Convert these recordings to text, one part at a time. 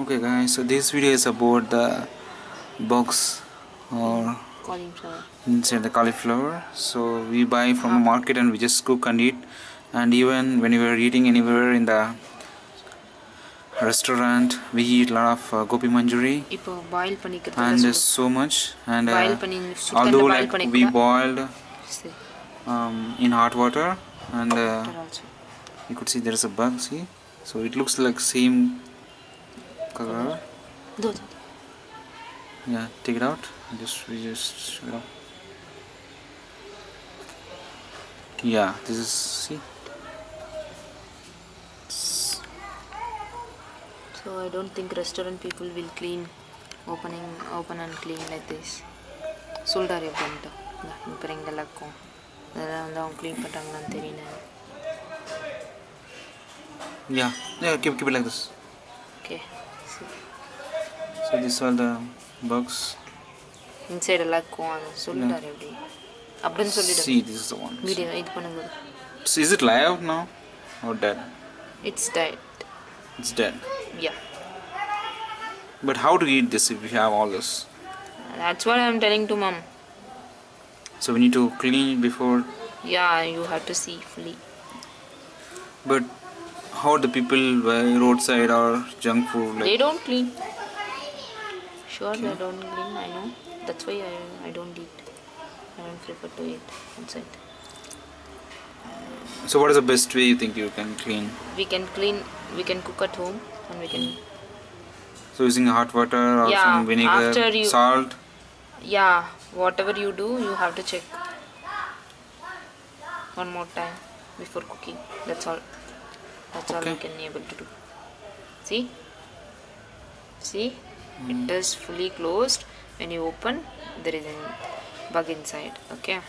okay guys so this video is about the box or inside the cauliflower. So we buy from the market and we just cook and eat. And even when we are eating anywhere in the restaurant we eat a lot of uh, gopi manjuri. and uh, so much. And uh, although like we boiled um, in hot water and uh, you could see there is a bug see? So it looks like same color. இதோ இதோ. yeah take it out just we just you know yeah this is see So I don't think restaurant people will clean opening open and clean like this. சொல்றாரு எப்படின்ட்டு இப்போ எங்கெல்லாம் இருக்கும் அதெல்லாம் வந்து அவங்க க்ளீன் பண்ணுறாங்களான்னு தெரியல yeah yeah keep, keep it like this okay so these are the bugs inside எல்லாம் இருக்கும் அது சொல்லிட்டாரு எப்படி அப்படின்னு சொல்லிடு see this is the one video இது பண்ணும்போது so is it live now or dead it's diet it's dead yeah but how to eat this if we have all this that's what i'm telling to mom so we need to clean it before yeah you have to see fully but how the people buy roadside or junk food like they don't clean sure they don't clean i know. That's why i, I don't eat i don't prefer to eat inside. So what is the best way you think you can clean? We can clean we can cook at home and we can so using hot water or Yeah, some vinegar you- salt? Yeah whatever you do you have to check one more time before cooking. That's all. That's all Okay. we can able to do. See? See it is fully closed. When you open there is a bug inside okay?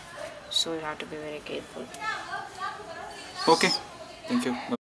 So you have to be very careful. Okay. Thank you